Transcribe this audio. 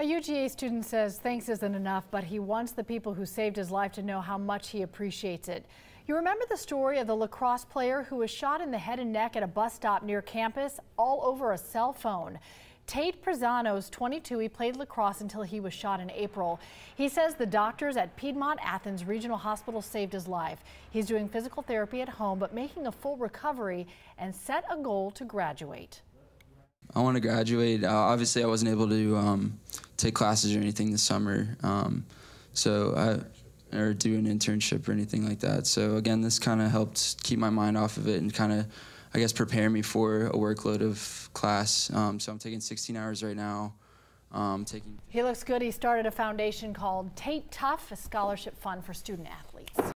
A UGA student says thanks isn't enough, but he wants the people who saved his life to know how much he appreciates it. You remember the story of the lacrosse player who was shot in the head and neck at a bus stop near campus, all over a cell phone. Tate Prezioso's 22. He played lacrosse until he was shot in April. He says the doctors at Piedmont Athens Regional Hospital saved his life. He's doing physical therapy at home, but making a full recovery and set a goal to graduate. I want to graduate. Uh, obviously, I wasn't able to um, take classes or anything this summer, um, so I, or do an internship or anything like that. So again, this kind of helped keep my mind off of it and kind of, I guess, prepare me for a workload of class. Um, so I'm taking 16 hours right now. Um, taking. He looks good. He started a foundation called Tate Tough, a scholarship fund for student athletes.